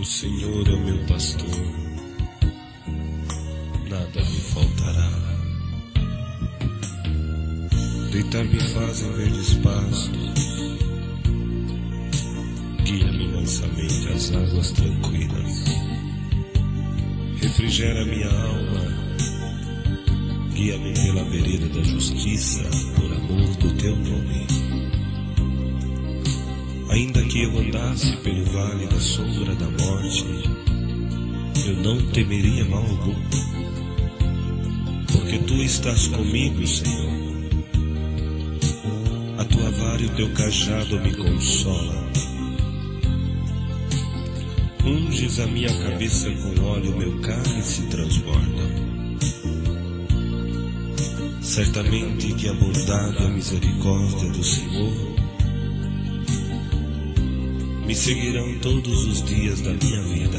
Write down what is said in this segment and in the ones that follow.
O Senhor é o meu pastor, nada me faltará. Deitar-me faz em verdes pastos, guia-me mansamente às águas tranquilas, refrigera minha alma, guia-me pela vereda da justiça, por amor do teu nome. Ainda que eu andasse pelo vale da sombra da morte, eu não temeria mal algum, porque tu estás comigo, Senhor. A tua vara e o teu cajado me consolam. Unges a minha cabeça com óleo, meu cálice transborda. Certamente que a bondade e a misericórdia do Senhor me seguirão todos os dias da minha vida.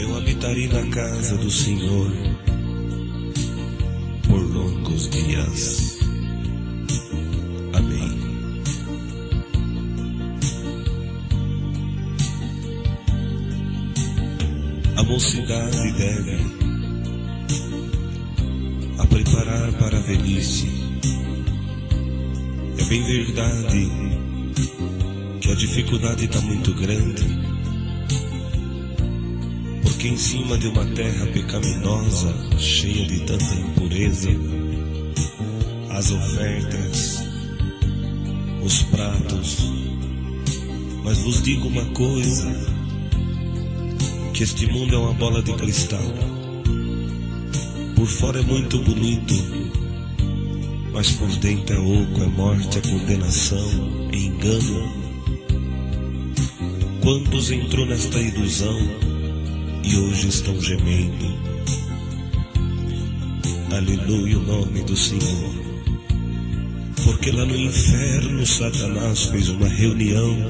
Eu habitarei na casa do Senhor por longos dias. Amém. A mocidade deve a preparar para a velhice. É bem verdade que a dificuldade está muito grande, porque em cima de uma terra pecaminosa, cheia de tanta impureza, as ofertas, os pratos. Mas vos digo uma coisa: que este mundo é uma bola de cristal. Por fora é muito bonito, mas por dentro é oco, é morte, é condenação, é engano. Quantos entrou nesta ilusão e hoje estão gemendo? Aleluia o nome do Senhor. Porque lá no inferno Satanás fez uma reunião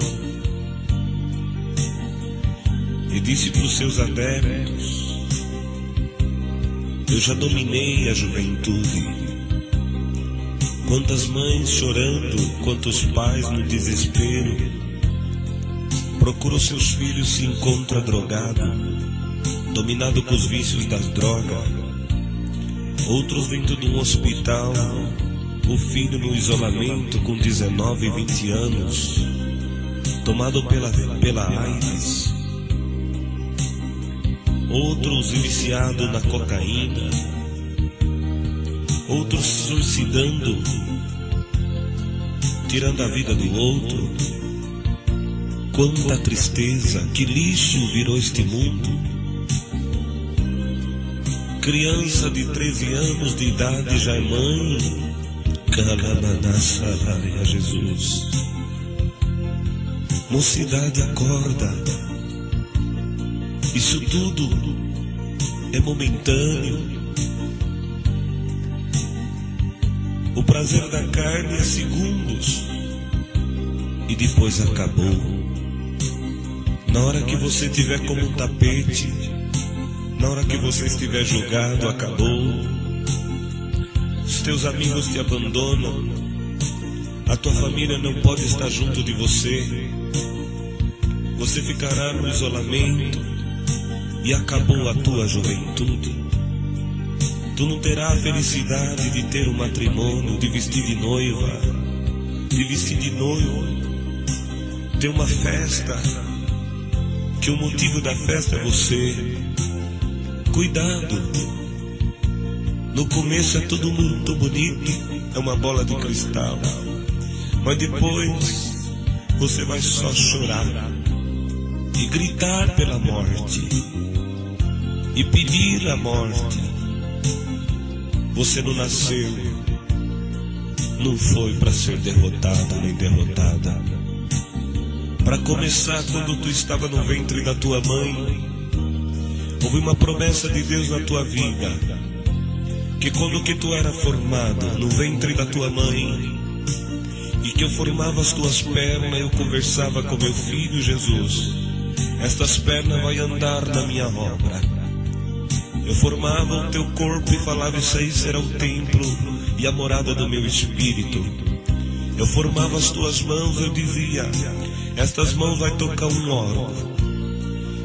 e disse para os seus adeptos: Eu já dominei a juventude. Quantas mães chorando, quantos pais no desespero procura seus filhos se encontra drogado, dominado com os vícios das drogas. Outros dentro de um hospital, o filho no isolamento com 19 e 20 anos, tomado pela, pela AIDS. Outros viciados na cocaína, outros suicidando, tirando a vida do outro Quanta tristeza, que lixo virou este mundo. Criança de 13 anos de idade já é mãe. Calabanassaraia, Jesus. Mocidade acorda. Isso tudo é momentâneo. O prazer da carne é segundos e depois acabou. Na hora que você tiver como um tapete, na hora que você estiver julgado, acabou. Os teus amigos te abandonam, a tua família não pode estar junto de você. Você ficará no isolamento e acabou a tua juventude. Tu não terá a felicidade de ter um matrimônio, de vestir de noiva, de vestir de noivo, ter uma festa que o motivo da festa é você. Cuidado. No começo é tudo muito bonito, é uma bola de cristal. Mas depois você vai só chorar e gritar pela morte e pedir a morte. Você não nasceu, não foi para ser derrotado nem derrotada. Para começar, quando tu estava no ventre da tua mãe, houve uma promessa de Deus na tua vida, que quando que tu era formado no ventre da tua mãe, e que eu formava as tuas pernas, eu conversava com meu filho Jesus. Estas pernas vai andar na minha obra. Eu formava o teu corpo e falava: Isso aí será o templo e a morada do meu espírito. Eu formava as tuas mãos, eu dizia: Estas mãos vai tocar um órgão.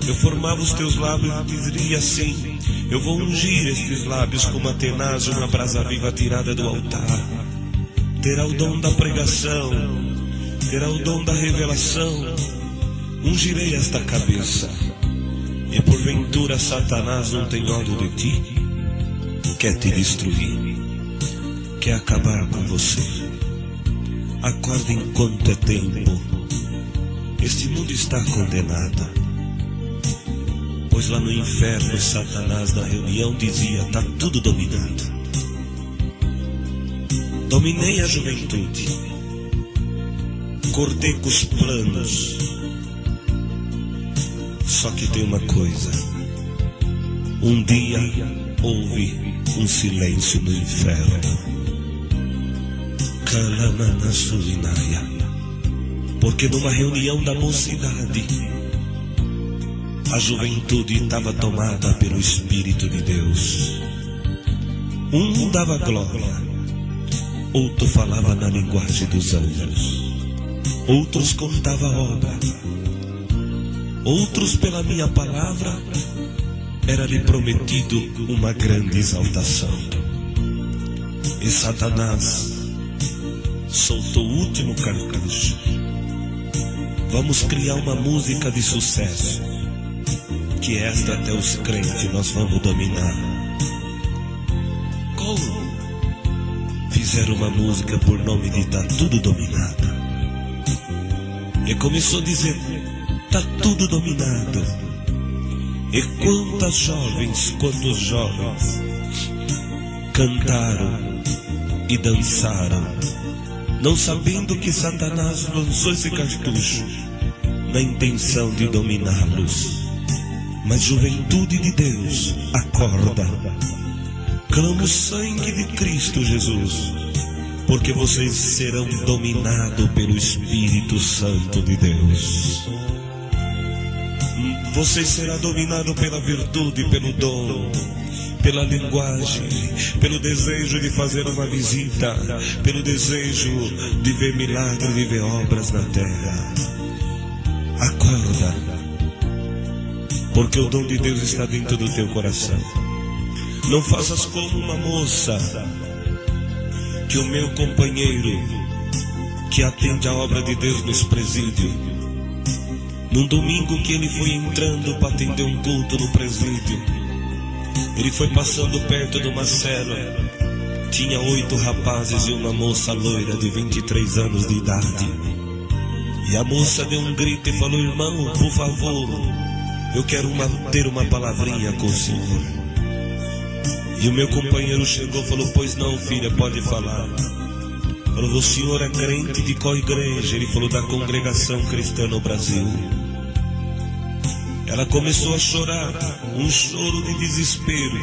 Eu formava os teus lábios e diria assim: Eu vou ungir estes lábios como a tenaz uma brasa viva tirada do altar. Terá o dom da pregação, terá o dom da revelação. Ungirei esta cabeça. E porventura Satanás não tem ódio de ti? Quer te destruir, quer acabar com você. Acorda enquanto é tempo. Este mundo está condenado. Pois lá no inferno, Satanás na reunião dizia: está tudo dominado. Dominei a juventude, cortei com os planos. Só que tem uma coisa: um dia houve um silêncio no inferno. Kalananasuinaia. Porque numa reunião da mocidade, a juventude estava tomada pelo Espírito de Deus. Um dava glória, outro falava na linguagem dos anjos, outros contava obra, outros pela minha palavra era-lhe prometido uma grande exaltação. E Satanás soltou o último cartucho. Vamos criar uma música de sucesso. Que esta até os crentes nós vamos dominar. Como? Fizeram uma música por nome de Tá Tudo Dominado. E começou a dizer: Tá tudo dominado. E quantas jovens, quantos jovens cantaram e dançaram, não sabendo que Satanás lançou esse cartucho na intenção de dominá-los. Mas juventude de Deus, acorda. Clama o sangue de Cristo Jesus, porque vocês serão dominados pelo Espírito Santo de Deus. Você será dominado pela virtude, pelo dom, pela linguagem, pelo desejo de fazer uma visita, pelo desejo de ver milagres, de ver obras na terra. Acorda, porque o dom de Deus está dentro do teu coração. Não faças como uma moça que o meu companheiro que atende a obra de Deus nos presídios num domingo que ele foi entrando para atender um culto no presídio, ele foi passando perto de uma cela. Tinha oito rapazes e uma moça loira de 23 anos de idade. E a moça deu um grito e falou: Irmão, por favor, eu quero uma, ter uma palavrinha com o Senhor. E o meu companheiro chegou e falou: Pois não, filha, pode falar. Falou: O senhor é crente de qual igreja? Ele falou: Da congregação cristã no Brasil. Ela começou a chorar, um choro de desespero.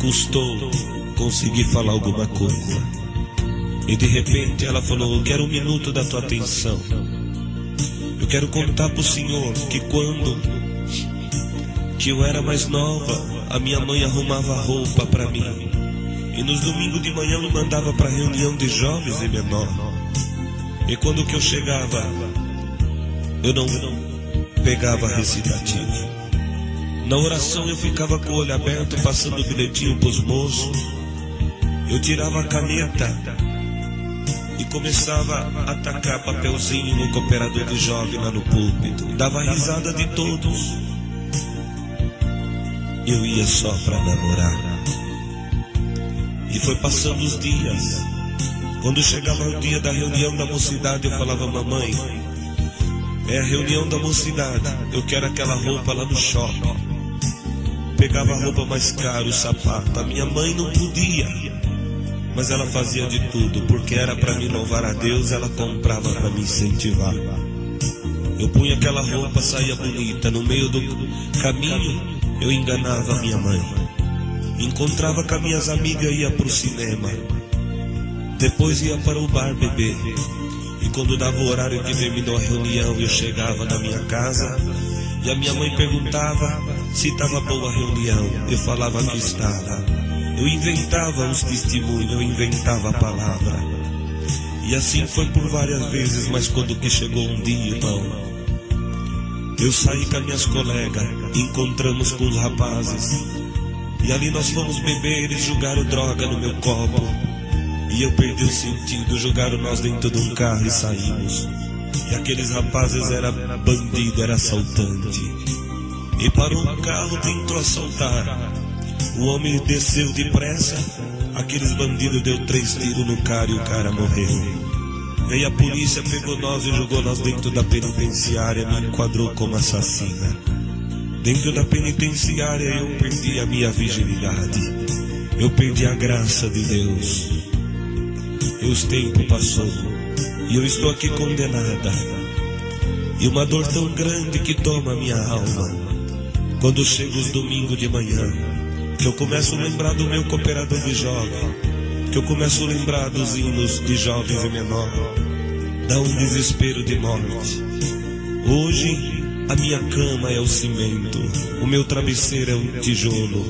Custou conseguir falar alguma coisa. E de repente ela falou: Eu quero um minuto da tua atenção. Eu quero contar para o Senhor que quando que eu era mais nova, a minha mãe arrumava roupa para mim. E nos domingos de manhã me mandava para reunião de jovens e menor. E quando que eu chegava, eu não pegava recitativo. Na oração eu ficava com o olho aberto, passando o bilhetinho para os moços. Eu tirava a caneta e começava a atacar papelzinho no cooperador de jovem lá no púlpito. Dava risada de todos. Eu ia só para namorar. E foi passando os dias. Quando chegava o dia da reunião da mocidade, eu falava, mamãe, é a reunião da mocidade. Eu quero aquela roupa lá no shopping. Pegava a roupa mais cara, o sapato. A minha mãe não podia, mas ela fazia de tudo, porque era para me louvar a Deus, ela comprava para me incentivar. Eu punha aquela roupa, saía bonita. No meio do caminho, eu enganava minha mãe. Encontrava com as minhas amigas, ia para o cinema. Depois ia para o bar beber. E quando dava o horário que terminou a reunião, eu chegava na minha casa e a minha mãe perguntava se estava boa a reunião. Eu falava que estava. Eu inventava uns testemunhos, eu inventava a palavra. E assim foi por várias vezes, mas quando que chegou um dia, irmão, eu saí com as minhas colegas, encontramos com os rapazes, e ali nós fomos beber, eles jogaram droga no meu copo, e eu perdi o sentido, jogaram nós dentro de um carro e saímos. E aqueles rapazes era bandido, era assaltante. E parou um carro, tentou assaltar. O homem desceu depressa, aqueles bandidos deu três tiros no cara e o cara morreu. Veio a polícia, pegou nós e jogou nós dentro da penitenciária, me enquadrou como assassina. Dentro da penitenciária eu perdi a minha virginidade. Eu perdi a graça de Deus. E os tempos passou. E eu estou aqui condenada. E uma dor tão grande que toma minha alma. Quando chega os domingos de manhã, que eu começo a lembrar do meu cooperador de jovem, que eu começo a lembrar dos hinos de jovens e menor, dá um desespero de morte. Hoje a minha cama é o cimento, o meu travesseiro é um tijolo,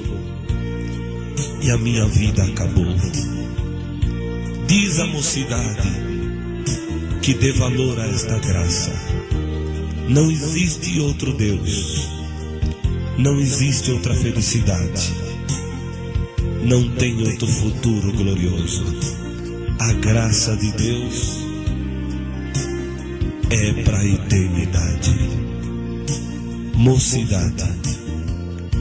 e a minha vida acabou. Diz a mocidade que dê valor a esta graça. Não existe outro Deus, não existe outra felicidade não tem outro futuro glorioso. A graça de Deus é para a eternidade. Mocidade,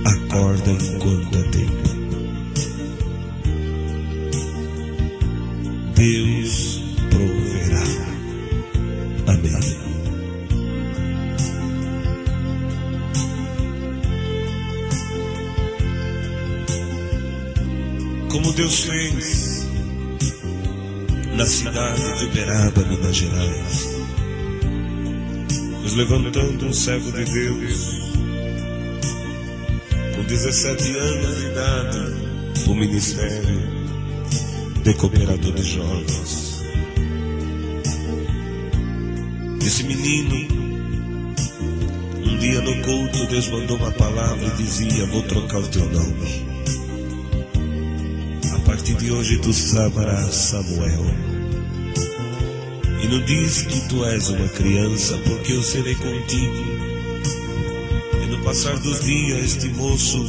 acorda enquanto é tempo. Deus proverá. Amém. como Deus fez na cidade de Uberaba, Minas Gerais, nos levantando um servo de Deus com 17 anos de idade o ministério de cooperador de jovens. Esse menino, um dia no culto, Deus mandou uma palavra e dizia: Vou trocar o teu nome partir de hoje tu chamarás Samuel. E não diz que tu és uma criança, porque eu serei contigo. E no passar dos dias, este moço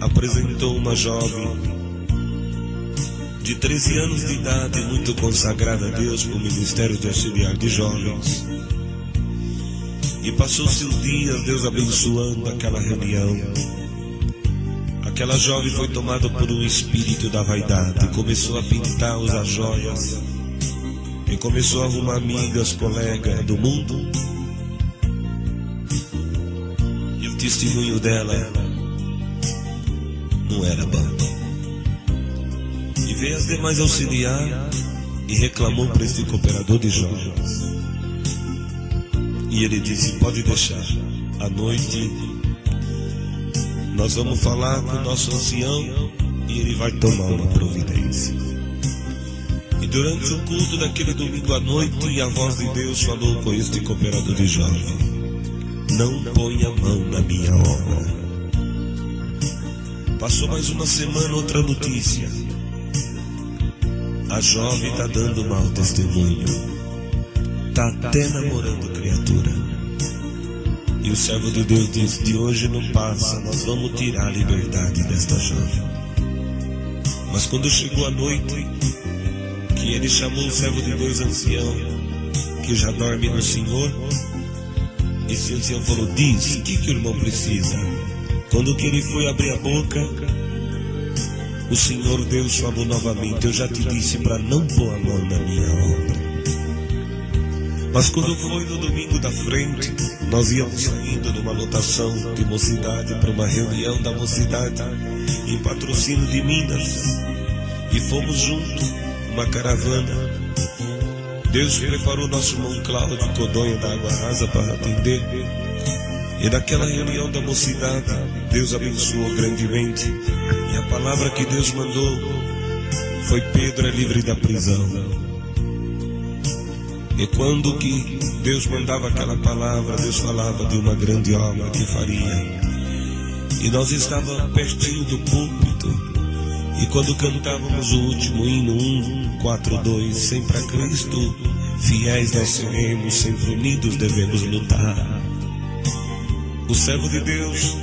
apresentou uma jovem de 13 anos de idade, muito consagrada a Deus para o ministério de auxiliar de jovens. E passou-se os dias, Deus abençoando aquela reunião. Aquela jovem foi tomada por um espírito da vaidade, começou a pintar, usar joias, e começou a arrumar amigas, colegas do mundo. E o testemunho dela não era bom. Veio as demais auxiliar e reclamou para esse cooperador de jovens. E ele disse: Pode deixar, à noite nós vamos falar com o nosso ancião e ele vai tomar uma providência. E durante o culto daquele domingo à noite, a voz de Deus falou com este cooperador de jovem: Não ponha mão na minha obra. Passou mais uma semana, outra notícia. A jovem está dando mau testemunho. Está até namorando criatura. E o servo de Deus disse: De hoje não passa, nós vamos tirar a liberdade desta jovem. Mas quando chegou a noite, que ele chamou o servo de Deus ancião, que já dorme no Senhor, esse ancião falou: Diz, o que, que o irmão precisa? Quando que ele foi abrir a boca, o Senhor Deus falou novamente: Eu já te disse para não pôr a mão na minha obra. Mas quando foi no domingo da frente, nós íamos saindo numa lotação de mocidade para uma reunião da mocidade em patrocínio de Minas. E fomos juntos, uma caravana. Deus preparou nosso irmão Cláudio Codonha da Água Rasa para atender. E naquela reunião da mocidade, Deus abençoou grandemente. E a palavra que Deus mandou foi Pedro é livre da prisão. E quando que Deus mandava aquela palavra, Deus falava de uma grande obra que faria. E nós estávamos pertinho do púlpito. E quando cantávamos o último hino 1, 4, 2, sempre a Cristo, fiéis nós seremos, sempre unidos devemos lutar. O servo de Deus,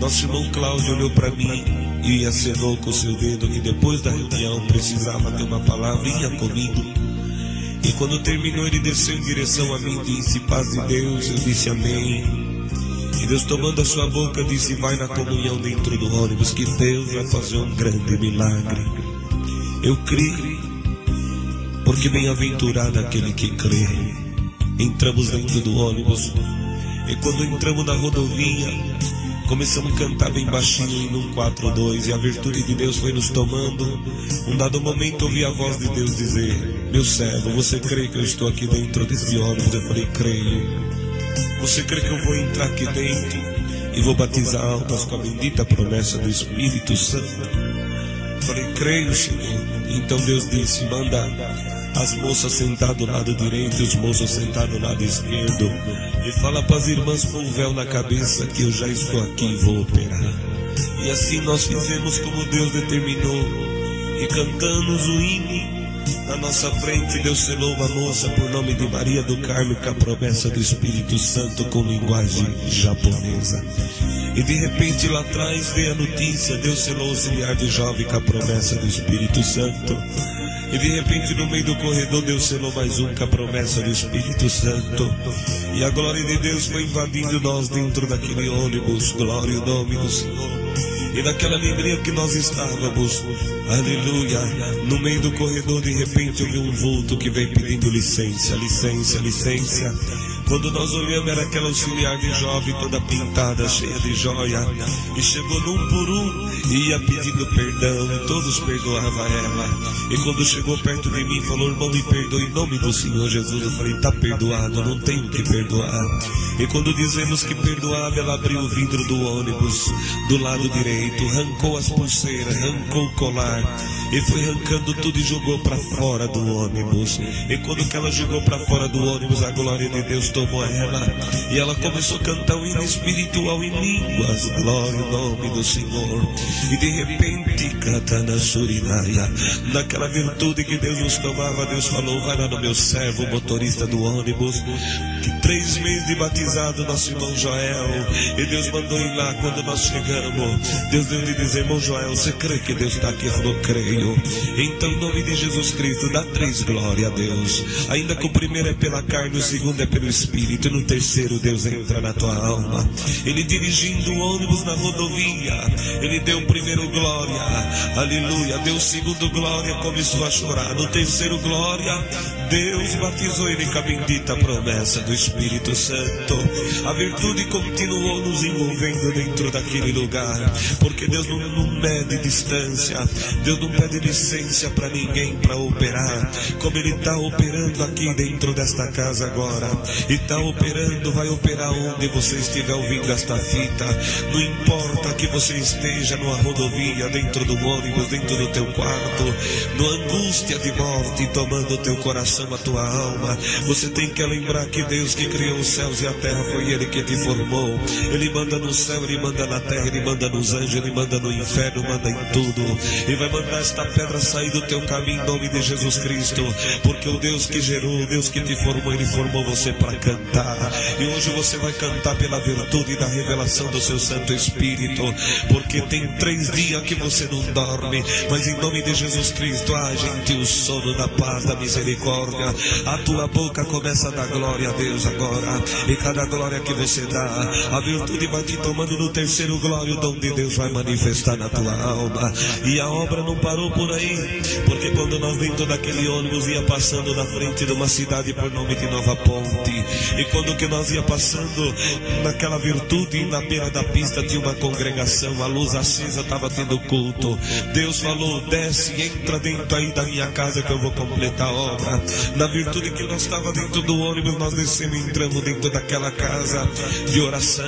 nosso irmão Cláudio olhou para mim e acenou com seu dedo que depois da reunião precisava ter uma palavrinha comigo. E quando terminou, ele desceu em direção a mim e disse: Paz de Deus. Eu disse Amém. E Deus, tomando a sua boca, disse: Vai na comunhão dentro do ônibus, que Deus vai fazer um grande milagre. Eu criei, porque bem-aventurado aquele que crê. Entramos dentro do ônibus, e quando entramos na rodovia, começamos a cantar bem baixinho em 142 e a virtude de Deus foi nos tomando. Um dado momento ouvi a voz de Deus dizer: Meu servo, você crê que eu estou aqui dentro desse ônibus? Eu falei: Creio. Você crê que eu vou entrar aqui dentro e vou batizar almas com a bendita promessa do Espírito Santo? Falei, creio, Senhor. Então Deus disse: manda as moças sentar do lado direito e os moços sentar do lado esquerdo. E fala para as irmãs com o véu na cabeça que eu já estou aqui e vou operar. E assim nós fizemos como Deus determinou. E cantamos o hino na nossa frente, Deus selou uma moça por nome de Maria do Carmo com a promessa do Espírito Santo com linguagem japonesa. E de repente lá atrás veio a notícia, Deus selou o auxiliar de jovem com a promessa do Espírito Santo. E de repente no meio do corredor Deus selou mais um com a promessa do Espírito Santo. E a glória de Deus foi invadindo nós dentro daquele ônibus. Glória ao nome do Senhor. E naquela alegria que nós estávamos, aleluia, no meio do corredor de repente eu vi um vulto que vem pedindo licença, licença, licença. Quando nós olhamos, era aquela auxiliar de jovem, toda pintada, cheia de joia. E chegou num por um, e ia pedindo perdão, todos perdoavam ela. E quando chegou perto de mim, falou: Irmão, me perdoe em nome do Senhor Jesus. Eu falei: Tá perdoado, não tenho que perdoar. E quando dizemos que perdoava, ela abriu o vidro do ônibus, do lado direito, arrancou as pulseiras, arrancou o colar. E foi arrancando tudo e jogou para fora do ônibus. E quando que ela jogou para fora do ônibus, a glória de Deus tomou ela. E ela começou a cantar o hino espiritual em línguas. Glória ao nome do Senhor. E de repente, Katana Surinaia, naquela virtude que Deus nos tomava, Deus falou: Vai lá no meu servo, motorista do ônibus, que três meses de batizado, nosso irmão Joel. E Deus mandou ir lá quando nós chegamos. Deus deu de dizer, irmão Joel, você crê que Deus está aqui? Ele falou, creio. Então, em nome de Jesus Cristo, dá três glória a Deus. Ainda que o primeiro é pela carne, o segundo é pelo Espírito, e no terceiro Deus entra na tua alma. Ele dirigindo o ônibus na rodovia, ele deu o primeiro glória, aleluia. Deu o segundo glória, começou a chorar. No terceiro glória, Deus batizou ele com a bendita promessa do Espírito Santo. A virtude continuou nos envolvendo dentro daquele lugar, porque Deus não, não mede distância, Deus não pede licença para ninguém para operar, como Ele está operando aqui dentro desta casa agora, e está operando, vai operar onde você estiver ouvindo esta fita, não importa que você esteja numa rodovia, dentro do ônibus, dentro do teu quarto, numa angústia de morte tomando o teu coração, a tua alma, você tem que lembrar que Deus que criou os céus e a terra foi Ele que te formou, Ele manda no céu, Ele manda na terra, Ele manda nos anjos, Ele manda no inferno, manda em tudo, e vai mandar esta pedra sair do teu caminho em nome de Jesus Cristo, porque o Deus que gerou, o Deus que te formou, Ele formou você para cantar, e hoje você vai cantar pela virtude da revelação do seu Santo Espírito, porque tem três dias que você não dorme, mas em nome de Jesus Cristo, ah, gente, o sono da paz, da misericórdia, a tua boca começa a dar glória a Deus agora, e cada glória que você dá, a virtude vai te tomando no terceiro glória, o dom de Deus vai manifestar na tua alma, e a obra não parou por aí, porque quando nós dentro daquele ônibus ia passando na frente de uma cidade por nome de Nova Ponte, e quando que nós ia passando naquela virtude, na beira da pista tinha uma congregação, a luz acesa estava tendo culto, Deus falou, desce, entra dentro aí da minha casa que eu vou completar a obra, na virtude que nós estava dentro do ônibus, nós descemos e entramos dentro daquela casa de oração,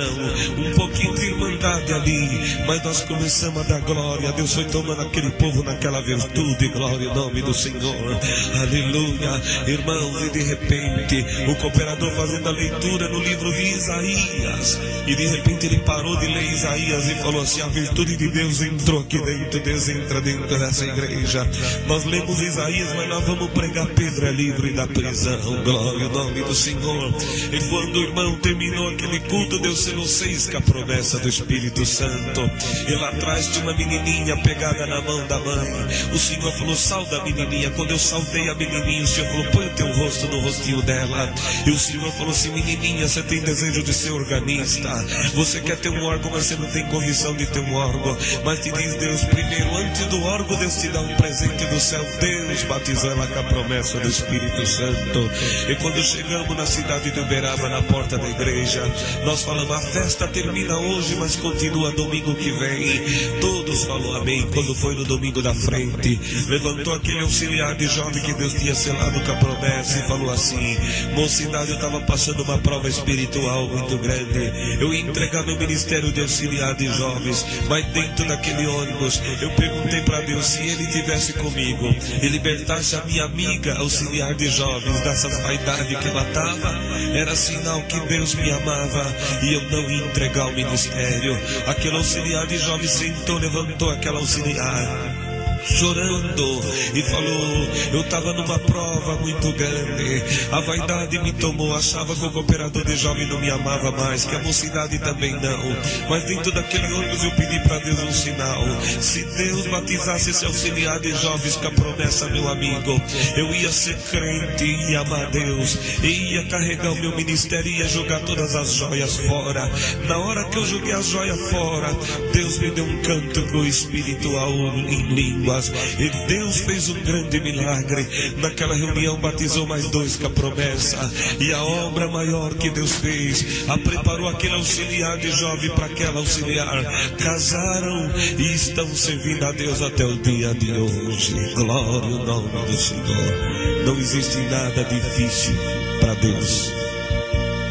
um pouquinho de irmandade ali, mas nós começamos a dar glória, Deus foi tomando aquele povo naquela aquela virtude, glória ao nome do Senhor. Aleluia. Irmãos, e de repente, o cooperador fazendo a leitura no livro de Isaías, e de repente ele parou de ler Isaías e falou assim: a virtude de Deus entrou aqui dentro, Deus entra dentro dessa igreja. Nós lemos Isaías, mas nós vamos pregar Pedro é livre da prisão. Glória ao nome do Senhor. E quando o irmão terminou aquele culto, Deus selou seis com a promessa do Espírito Santo. E lá atrás tinha uma menininha pegada na mão da mãe. O Senhor falou: salda a menininha. Quando eu saudei a menininha, o Senhor falou: põe o teu rosto no rostinho dela. E o Senhor falou assim: menininha, você tem desejo de ser organista. Você quer ter um órgão, mas você não tem condição de ter um órgão. Mas te diz Deus, primeiro, antes do órgão, Deus te dá um presente do céu. Deus batizou ela com a promessa do Espírito Santo. E quando chegamos na cidade de Uberaba, na porta da igreja, nós falamos: a festa termina hoje, mas continua domingo que vem. Todos falou amém. Quando foi no domingo da frente, levantou aquele auxiliar de jovem que Deus tinha selado com a promessa e falou assim: Mocidade, eu estava passando uma prova espiritual muito grande. Eu ia entregar meu ministério de auxiliar de jovens, mas dentro daquele ônibus, eu perguntei para Deus se Ele tivesse comigo e libertasse a minha amiga auxiliar de jovens dessas vaidades que ela estava, era sinal que Deus me amava e eu não ia entregar o ministério. Aquele auxiliar de jovens sentou, levantou aquela auxiliar chorando e falou: Eu estava numa prova muito grande, a vaidade me tomou, achava que o cooperador de jovem não me amava mais, que a mocidade também não. Mas dentro daquele ônibus eu pedi para Deus um sinal: se Deus batizasse esse auxiliar de jovens com a promessa, meu amigo, eu ia ser crente, ia amar Deus, ia carregar o meu ministério, ia jogar todas as joias fora. Na hora que eu joguei as joias fora, Deus me deu um canto pro espiritual em língua e Deus fez um grande milagre. Naquela reunião batizou mais dois com a promessa. E a obra maior que Deus fez, a preparou aquele auxiliar de jovem para aquela auxiliar. Casaram e estão servindo a Deus até o dia de hoje. Glória ao nome do Senhor. Não existe nada difícil para Deus.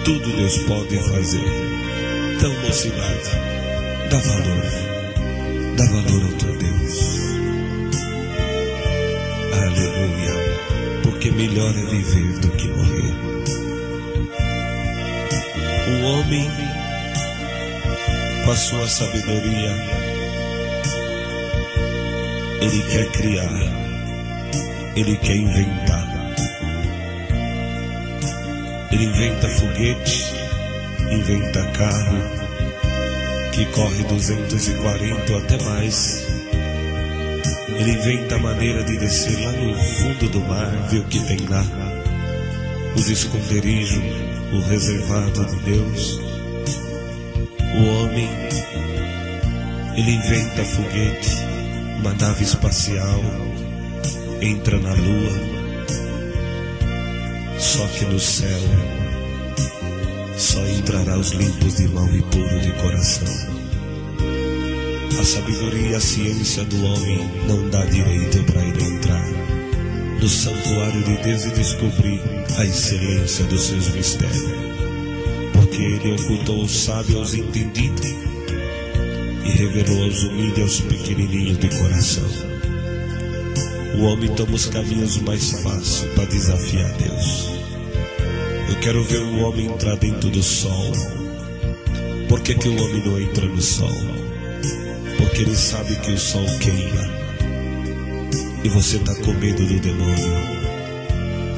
Tudo Deus pode fazer. Então, mocidade, dá valor. Dá valor ao teu Deus. Aleluia. Porque melhor é viver do que morrer. O homem, com a sua sabedoria, ele quer criar, ele quer inventar. Ele inventa foguete, inventa carro, que corre 240 ou até mais ele inventa a maneira de descer lá no fundo do mar, ver o que tem lá. Os esconderijos, o reservado de Deus. O homem, ele inventa foguete, uma nave espacial, entra na lua. Só que no céu só entrará os limpos de mão e puro de coração. A sabedoria e a ciência do homem não dá direito para ele entrar no santuário de Deus e descobrir a excelência dos seus mistérios. Porque ele ocultou os sábios aos entendidos e revelou aos humildes e aos pequenininhos de coração. O homem toma os caminhos mais fáceis para desafiar Deus. Eu quero ver o homem entrar dentro do sol. Por que, que o homem não entra no sol? Porque ele sabe que o sol queima e você está com medo do demônio.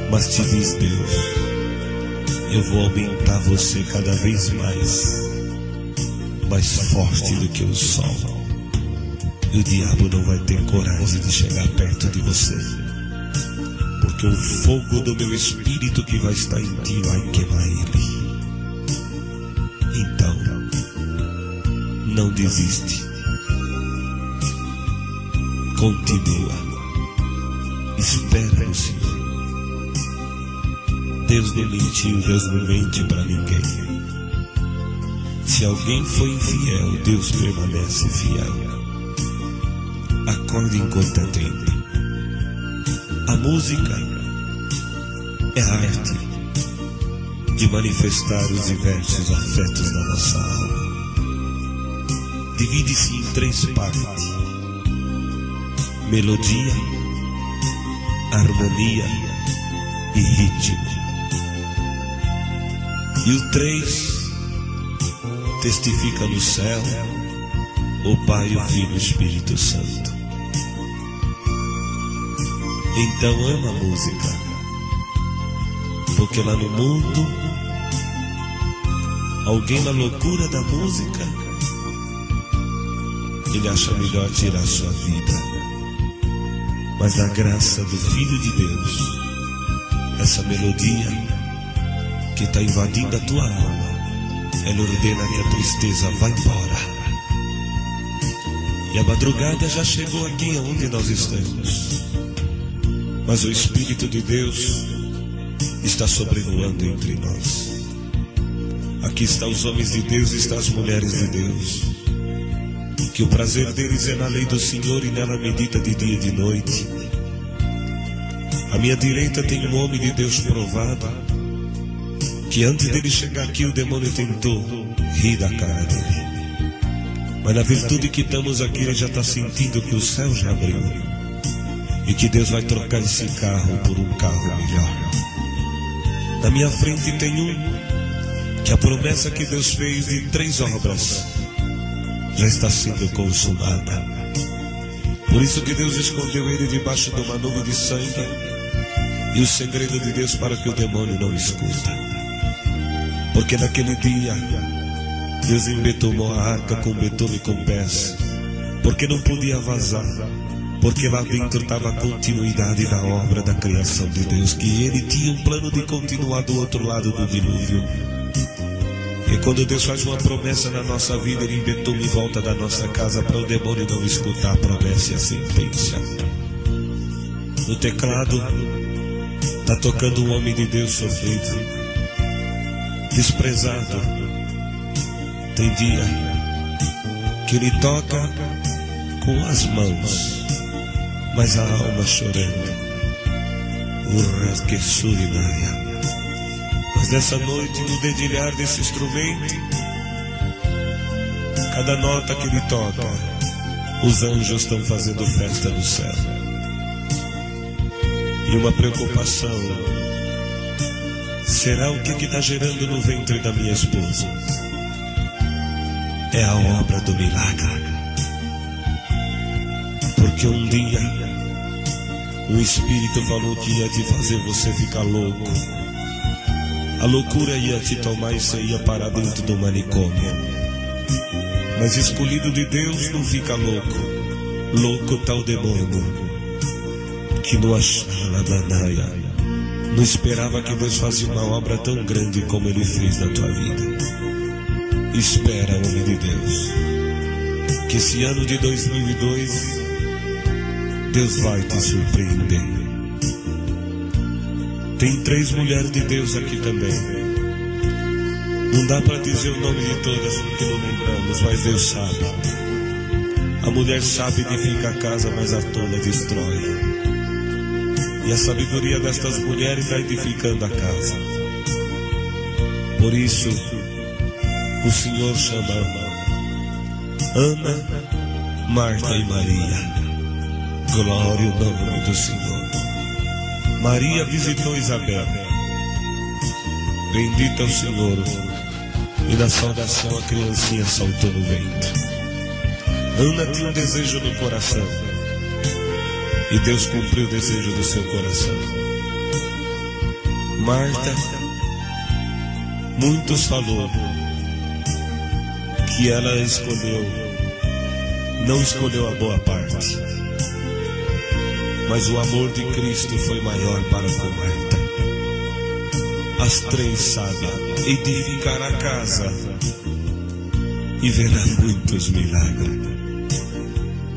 Mas te diz Deus: eu vou aumentar você cada vez mais, mais forte do que o sol. E o diabo não vai ter coragem de chegar perto de você. Porque o fogo do meu espírito que vai estar em ti vai queimar ele. Então, não desiste Continua. Espera no Senhor. Deus não mentiu, Deus não mente para ninguém. Se alguém foi infiel, Deus permanece fiel. Acorde enquanto é tempo. A música é a arte de manifestar os diversos afetos da nossa alma. Divide-se em três partes melodia, harmonia e ritmo. E o três testifica no céu o Pai, o Filho e o Espírito Santo. Então ama a música, porque lá no mundo, alguém na loucura da música, ele acha melhor tirar sua vida. Mas na graça do Filho de Deus, essa melodia que está invadindo a tua alma, ela ordena que a tristeza vá embora. E a madrugada já chegou aqui onde nós estamos. Mas o Espírito de Deus está sobrevoando entre nós. Aqui estão os homens de Deus e estão as mulheres de Deus. Que o prazer deles é na lei do Senhor e nela medita de dia e de noite. À minha direita tem um homem de Deus provado, que antes dele chegar aqui o demônio tentou rir da cara dele. Mas na virtude que estamos aqui, ele já está sentindo que o céu já abriu. E que Deus vai trocar esse carro por um carro melhor. Na minha frente tem um que a promessa que Deus fez de três obras já está sendo consumada. Por isso que Deus escondeu ele debaixo de uma nuvem de sangue e o segredo de Deus para que o demônio não escuta. Porque naquele dia Deus embetumou a arca com betume com pés, porque não podia vazar, porque lá dentro estava a continuidade da obra da criação de Deus, que ele tinha um plano de continuar do outro lado do dilúvio. E quando Deus faz uma promessa na nossa vida, Ele embetume e volta da nossa casa para o demônio não escutar a promessa e a sentença. No teclado, está tocando um homem de Deus sofrido, desprezado, tem dia que ele toca com as mãos, mas a alma chorando. O que surinária. Nessa noite, no dedilhar desse instrumento, cada nota que ele toca, os anjos estão fazendo festa no céu. E uma preocupação será o que está gerando no ventre da minha esposa é a obra do milagre. Porque um dia o Espírito falou que ia te fazer você ficar louco. A loucura ia te tomar e você ia parar dentro do manicômio. Mas escolhido de Deus não fica louco. Louco tá demônio. Que não achava danaia. Não esperava que Deus fazia uma obra tão grande como Ele fez na tua vida. Espera, homem de Deus, que esse ano de 2002 Deus vai te surpreender. Tem três mulheres de Deus aqui também. Não dá para dizer o nome de todas porque não lembramos, mas Deus sabe. A mulher sabe edifica a casa, mas a tola destrói. E a sabedoria destas mulheres está edificando a casa. Por isso, o Senhor chama Ana, Marta e Maria. Glória ao nome do Senhor. Maria visitou Isabel. Bendita o Senhor. E na saudação a criancinha saltou no ventre. Ana tinha um desejo no coração. E Deus cumpriu o desejo do seu coração. Marta, muitos falou que ela escolheu, não escolheu a boa parte. Mas o amor de Cristo foi maior para com Marta. As três sabem edificar a casa e verá muitos milagres.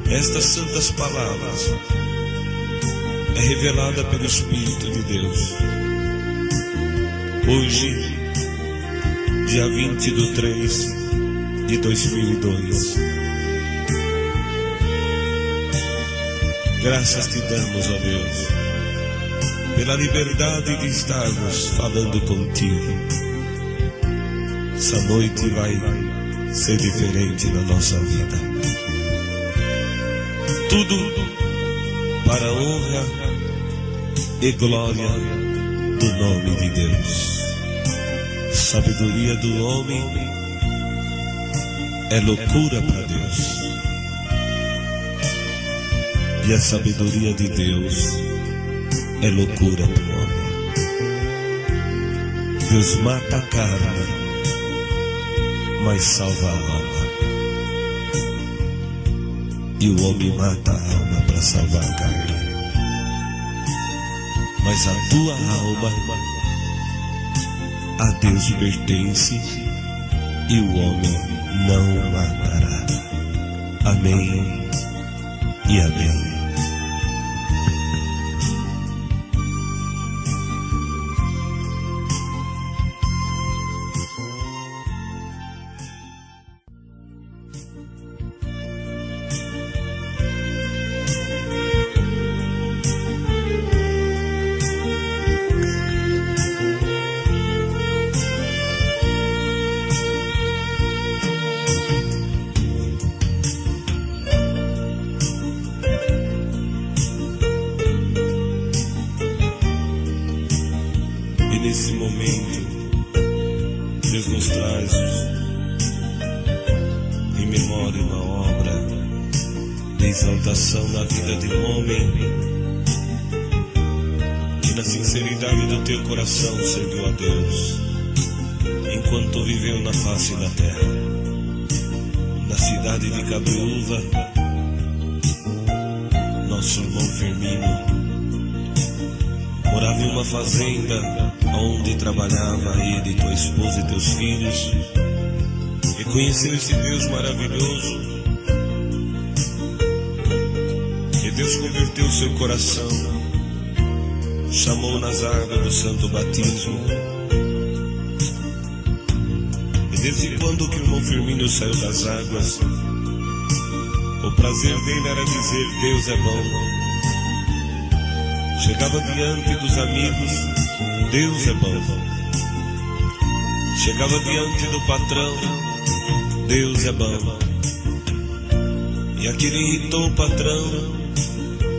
Estas santas palavras é revelada pelo Espírito de Deus. Hoje, dia 20 do 3 de 2002. Graças te damos, ó Deus, pela liberdade de estarmos falando contigo. Essa noite vai ser diferente na nossa vida. Tudo para a honra e glória do nome de Deus. Sabedoria do homem é loucura para E a sabedoria de Deus é loucura para o homem. Deus mata a carne, mas salva a alma. E o homem mata a alma para salvar a carne. Mas a tua alma a Deus pertence e o homem não matará. Amém e amém. Batismo. E desde quando que o irmão Firmino saiu das águas, o prazer dele era dizer: Deus é bom. Chegava diante dos amigos, Deus é bom. Chegava diante do patrão, Deus é bom. E aquele irritou o patrão,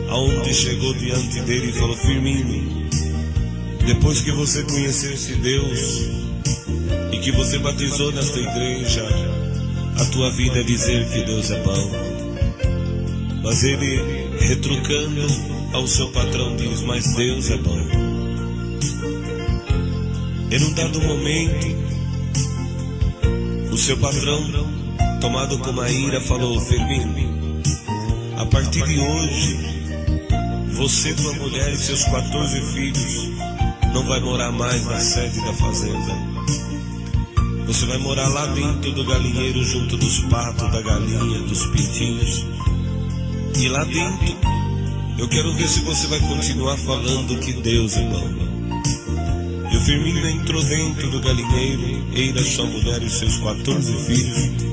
aonde chegou diante dele e falou: Firmino, depois que você conheceu esse Deus e que você batizou nesta igreja, a tua vida é dizer que Deus é bom. Mas ele, retrucando ao seu patrão, diz: Mas Deus é bom. Em um dado momento, o seu patrão, tomado com uma ira, falou: Firmino, a partir de hoje, você, tua mulher e seus 14 filhos não vai morar mais na sede da fazenda. Você vai morar lá dentro do galinheiro, junto dos patos, da galinha, dos pintinhos. E lá dentro, eu quero ver se você vai continuar falando que Deus é bom. E o Firmino entrou dentro do galinheiro, eira sua mulher e seus 14 filhos,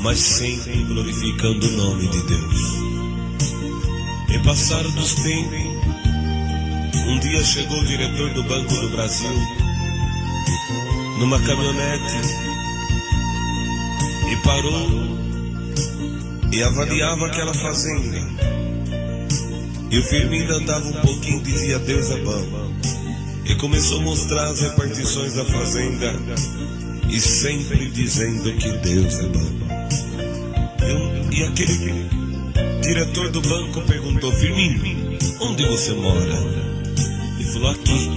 mas sempre glorificando o nome de Deus. E passaram dos tempos, um dia chegou o diretor do Banco do Brasil, numa caminhonete, e parou e avaliava aquela fazenda. E o Firmino andava um pouquinho e dizia: Deus é bom e começou a mostrar as repartições da fazenda e sempre dizendo que Deus é bom. E, aquele diretor do banco perguntou: Firmino, onde você mora? Falou: aqui,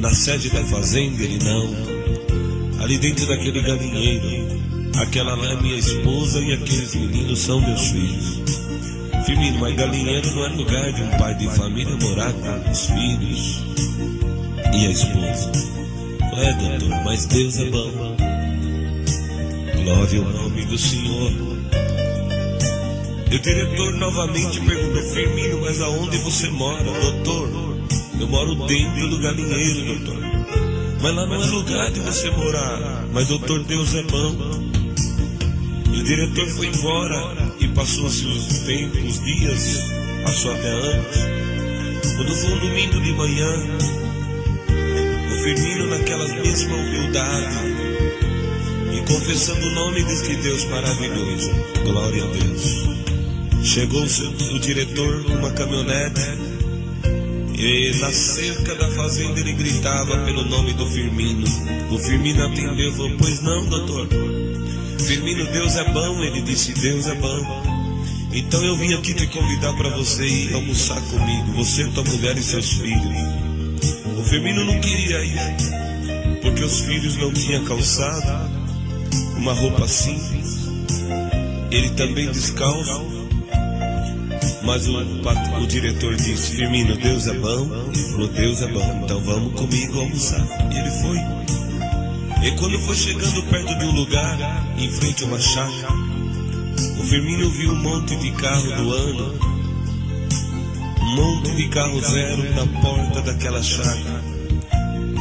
na sede da fazenda. Ele não, ali dentro daquele galinheiro. Aquela lá é minha esposa e aqueles meninos são meus filhos. Firmino, mas galinheiro não é lugar de um pai de família morar com os filhos e a esposa. É, doutor, mas Deus é bom. Glória ao nome do Senhor. E o diretor novamente perguntou, Firmino, mas aonde você mora, doutor? Eu moro dentro do galinheiro, doutor. Mas lá não é lugar de você morar. Mas, doutor, Deus é bom. E o diretor foi embora e passou assim os tempos, os dias, passou até anos. Quando foi um domingo de manhã, Firmino naquela mesma humildade e confessando o nome deste Deus maravilhoso. Glória a Deus. Chegou o diretor com uma caminhonete e na cerca da fazenda ele gritava pelo nome do Firmino. O Firmino atendeu e falou: Pois não, doutor. Firmino, Deus é bom. Ele disse: Deus é bom. Então eu vim aqui te convidar para você ir almoçar comigo, você, tua mulher e seus filhos. O Firmino não queria ir, porque os filhos não tinham calçado, uma roupa simples, ele também descalço. Mas o, o diretor disse: Firmino, Deus é bom. Ele falou: Deus é bom, então vamos comigo almoçar. E ele foi. E quando foi chegando perto de um lugar, em frente a uma chácara, o Firmino viu um monte de carro do ano, um monte de carro zero na porta daquela chácara.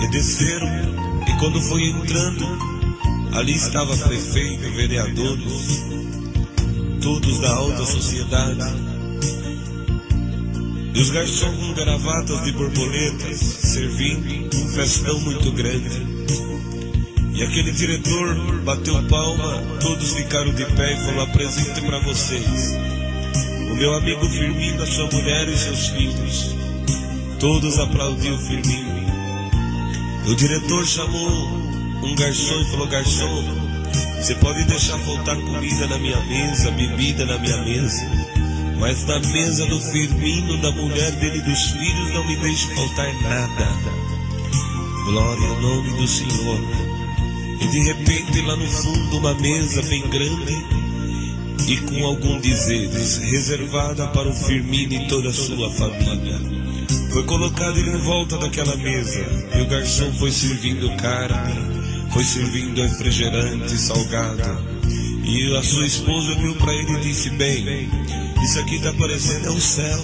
E desceram, e quando foi entrando, ali estava prefeito, vereadores, todos da alta sociedade. E os garçons com gravatas de borboletas, servindo um festão muito grande. E aquele diretor bateu palma, todos ficaram de pé e falou: apresente para vocês. O meu amigo Firmino, a sua mulher e seus filhos. Todos aplaudiram Firmino. O diretor chamou um garçom e falou: Garçom, você pode deixar faltar comida na minha mesa, bebida na minha mesa, mas na mesa do Firmino, da mulher dele dos filhos, não me deixe faltar nada. Glória ao nome do Senhor. E de repente lá no fundo uma mesa bem grande e com algum dizeres, reservada para o Firmino e toda a sua família. Foi colocado ele em volta daquela mesa e o garçom foi servindo carne, foi servindo refrigerante salgado. E a sua esposa olhou para ele e disse: Bem, isso aqui está parecendo é o céu.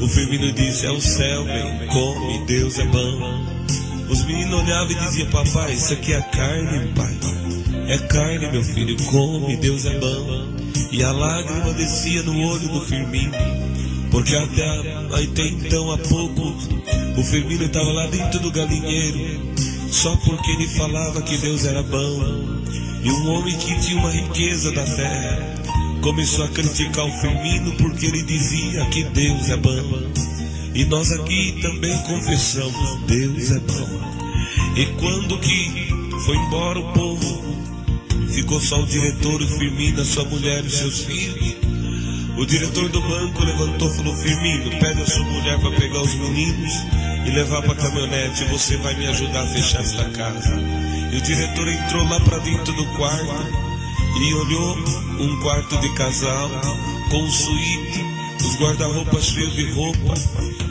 O Firmino disse: É o céu, bem, come, Deus é bom. Os meninos olhavam e diziam: Papai, isso aqui é carne, pai. É carne, meu filho, come, Deus é bom. E a lágrima descia no olho do Firmino, porque até, até então, há pouco, o Firmino estava lá dentro do galinheiro, só porque ele falava que Deus era bom. E um homem que tinha uma riqueza da terra começou a criticar o Firmino porque ele dizia que Deus é bom. E nós aqui também confessamos, Deus é bom. E quando que foi embora o povo, ficou só o diretor, o Firmino, a sua mulher e seus filhos. O diretor do banco levantou e falou: Firmino, pede a sua mulher para pegar os meninos e levar para a caminhonete. Você vai me ajudar a fechar esta casa. E o diretor entrou lá para dentro do quarto e olhou um quarto de casal com suíte, os guarda-roupas cheios de roupa.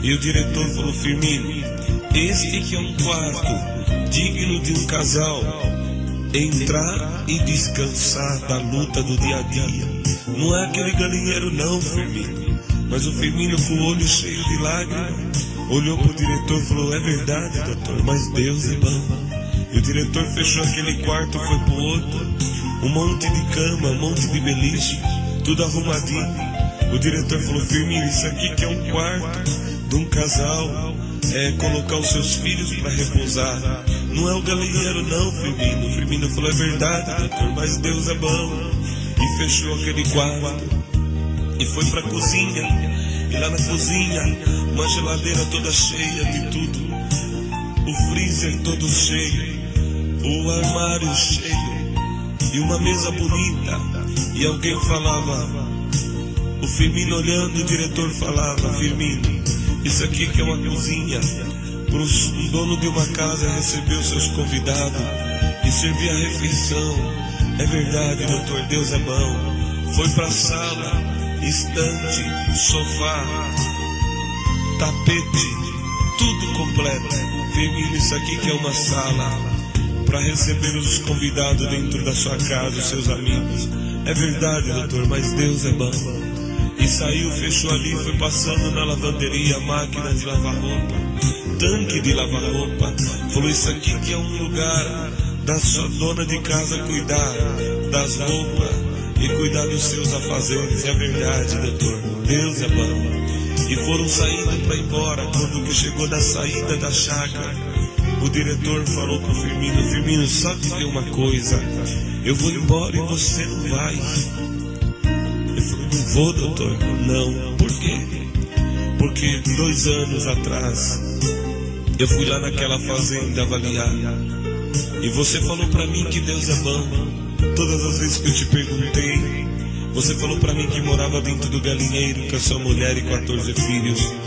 E o diretor falou: Firmino, este que é um quarto digno de um casal entrar e descansar da luta do dia a dia. Não é aquele galinheiro, não, Firmino. Mas o Firmino, com o olho cheio de lágrimas, olhou para o diretor e falou: É verdade, doutor, mas Deus é bom. E o diretor fechou aquele quarto, foi para o outro. Um monte de cama, um monte de beliche, tudo arrumadinho. O diretor falou: Firmino, isso aqui que é um quarto de um casal, é colocar os seus filhos para repousar. Não é o galinheiro, não, Firmino. Firmino falou: É verdade, doutor, mas Deus é bom. E fechou aquele quarto e foi para a cozinha. E lá na cozinha, uma geladeira toda cheia de tudo, o freezer todo cheio, o armário cheio e uma mesa bonita. E alguém falava, o Firmino olhando, o diretor falava: Firmino, isso aqui que é uma cozinha. Para um dono de uma casa receber os seus convidados e servir a refeição. É verdade, doutor, Deus é bom. Foi para sala, estante, sofá, tapete, tudo completo. Firmino, isso aqui que é uma sala para receber os convidados dentro da sua casa, os seus amigos. É verdade, doutor, mas Deus é bom. E saiu, fechou ali, foi passando na lavanderia, máquina de lavar roupa, tanque de lavar roupa. Falou: Isso aqui que é um lugar da sua dona de casa cuidar das roupas e cuidar dos seus afazeres. É verdade, doutor. Deus é bom. E foram saindo para embora. Quando que chegou da saída da chácara, o diretor falou pro Firmino: Firmino, só dizer uma coisa. Eu vou embora e você não vai. Ele falou, não vou, doutor. Não. Por quê? Porque dois anos atrás eu fui lá naquela fazenda avaliar. E você falou para mim que Deus é bom. Todas as vezes que eu te perguntei, você falou para mim que morava dentro do galinheiro com a sua mulher e 14 filhos.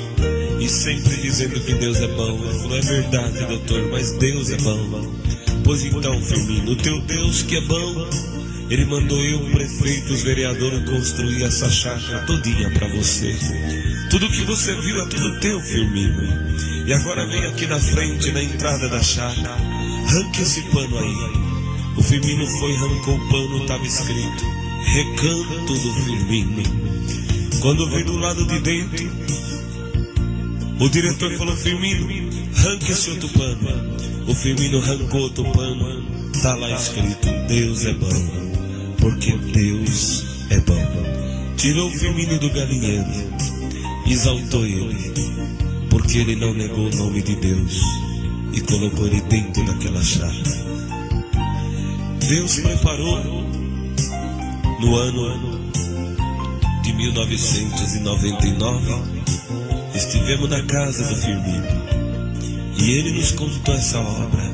E sempre dizendo que Deus é bom. Ele falou, é verdade, doutor, mas Deus é bom. Pois então, Firmino, o teu Deus que é bom, ele mandou eu, prefeito, os vereadores, construir essa chácara todinha para você. Tudo que você viu é tudo teu, Firmino. E agora vem aqui na frente, na entrada da chácara. Arranque esse pano aí. O Firmino foi, arrancou o pano, estava escrito: Recanto do Firmino. Quando veio do lado de dentro, o diretor falou: Firmino, arranque esse outro pano. O Firmino arrancou outro pano. Está lá escrito: Deus é bom. Porque Deus é bom. Tirou o Firmino do galinheiro, exaltou ele porque ele não negou o nome de Deus e colocou ele dentro daquela chácara. Deus preparou no ano de 1999, estivemos na casa do Firmino e ele nos contou essa obra.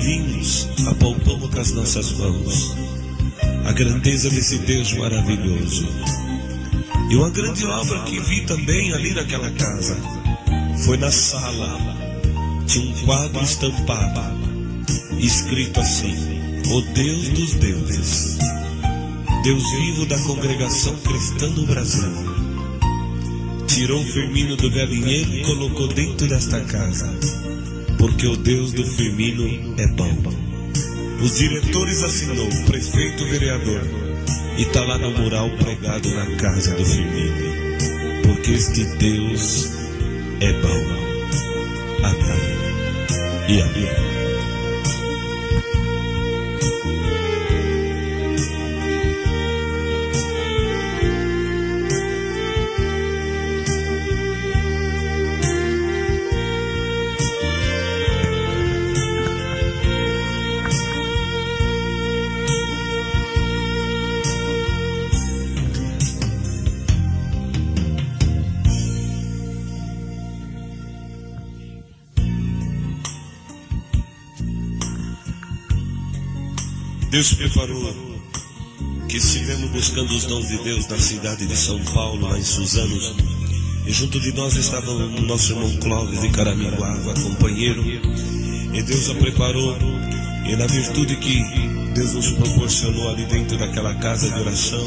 Vimos, apalpamos com as nossas mãos a grandeza desse Deus maravilhoso. E uma grande obra que vi também ali naquela casa foi na sala. Tinha um quadro estampado, escrito assim: O Deus dos deuses, Deus vivo da congregação cristã no Brasil. Tirou o Firmino do galinheiro e colocou dentro desta casa, porque o Deus do Firmino é bom. Os diretores assinou, prefeito, vereador, e está lá no mural pregado na casa do Firmino. Porque este Deus é bom. Amém. E amém. Deus preparou que estivemos buscando os dons de Deus na cidade de São Paulo, lá em Suzanos. E junto de nós estava o nosso irmão Clóvis de Caraminguava, companheiro. E Deus a preparou. E na virtude que Deus nos proporcionou ali dentro daquela casa de oração,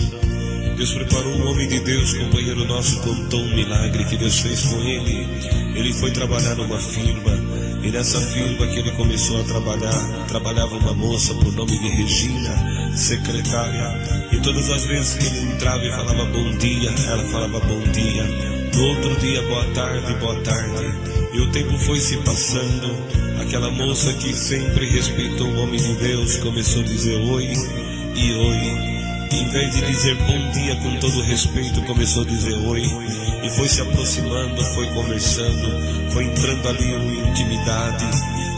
Deus preparou um homem de Deus, companheiro nosso, contou um milagre que Deus fez com ele. Ele foi trabalhar numa firma e nessa firma que ele começou a trabalhar, trabalhava uma moça por nome de Regina, secretária. E todas as vezes que ele entrava e falava bom dia, ela falava bom dia. No outro dia, boa tarde, boa tarde. E o tempo foi se passando. Aquela moça que sempre respeitou o homem de Deus começou a dizer oi e oi. Em vez de dizer bom dia com todo respeito, começou a dizer oi e foi se aproximando, foi conversando, foi entrando ali em intimidade.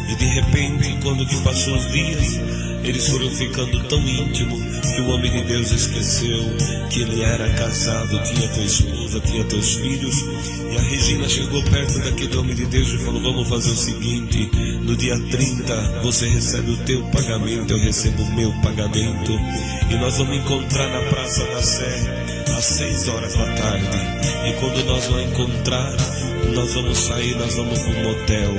E de repente, quando que passou os dias, eles foram ficando tão íntimos que o homem de Deus esqueceu que ele era casado, tinha tua esposa, tinha teus filhos. E a Regina chegou perto daquele homem de Deus e falou: Vamos fazer o seguinte: no dia 30 você recebe o teu pagamento, eu recebo o meu pagamento. E nós vamos encontrar na Praça da Sé às seis horas da tarde. E quando nós não encontrar, nós vamos sair, nós vamos para um motel.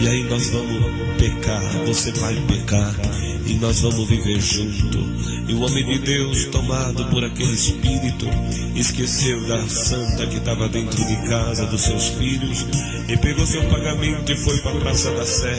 E aí nós vamos pecar, você vai pecar. E nós vamos viver junto. E o homem de Deus, tomado por aquele espírito, esqueceu da santa que estava dentro de casa dos seus filhos. E pegou seu pagamento e foi para a Praça da Sé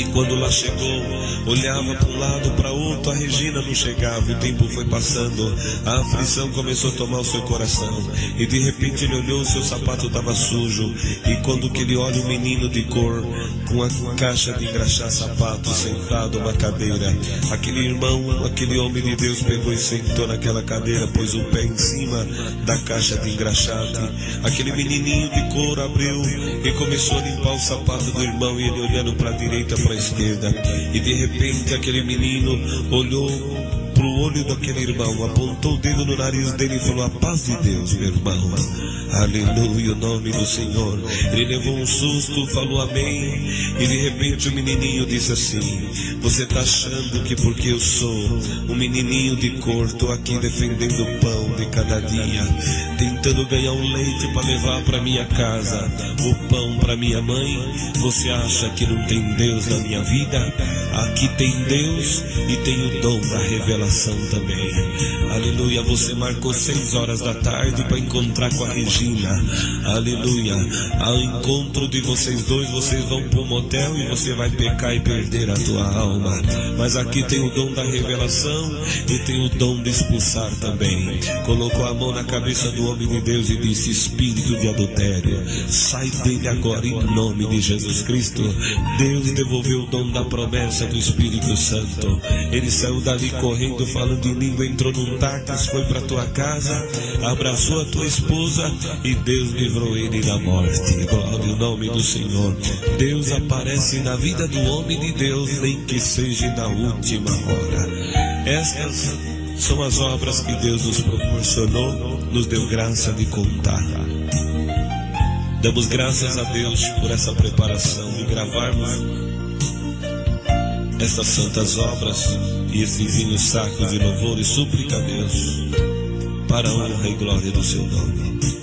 e quando lá chegou, olhava para um lado, para outro, a Regina não chegava. O tempo foi passando, a aflição começou a tomar o seu coração. E de repente ele olhou, seu sapato estava sujo. E quando que ele olha o menino de cor, com a caixa de engraxar sapato, sentado numa cadeira, aquele irmão, aquele homem de Deus pegou e sentou naquela cadeira, pôs o pé em cima da caixa de engraxate. Aquele menininho de cor abriu e começou a limpar o sapato do irmão. E ele olhando para a direita, para esquerda. E de repente aquele menino olhou para o olho daquele irmão, apontou o dedo no nariz dele e falou: A paz de Deus, meu irmão. Aleluia, o nome do Senhor. Ele levou um susto, falou amém. E de repente o menininho disse assim: Você está achando que porque eu sou um menininho de cor, estou aqui defendendo o pão de cada dia, tentando ganhar um leite para levar para minha casa, o pão para minha mãe? Você acha que não tem Deus na minha vida? Aqui tem Deus e tem o dom da revelação também. Aleluia, você marcou seis horas da tarde para encontrar com a Regina. Aleluia, ao encontro de vocês dois, vocês vão para um motel e você vai pecar e perder a tua alma. Mas aqui tem o dom da revelação e tem o dom de expulsar também. Colocou a mão na cabeça do homem de Deus e disse: Espírito de adultério, sai dele agora em nome de Jesus Cristo. Deus devolveu o dom da promessa do Espírito Santo. Ele saiu dali correndo, falando em língua, entrou num táxi, foi para tua casa, abraçou a tua esposa e Deus livrou ele da morte. Glória ao nome do Senhor. Deus aparece na vida do homem de Deus, nem que seja na última hora. Estas são as obras que Deus nos proporcionou, nos deu graça de contar. Damos graças a Deus por essa preparação de gravarmos estas santas obras e esse vinho sacro de louvor e súplica a Deus para a honra e glória do seu nome.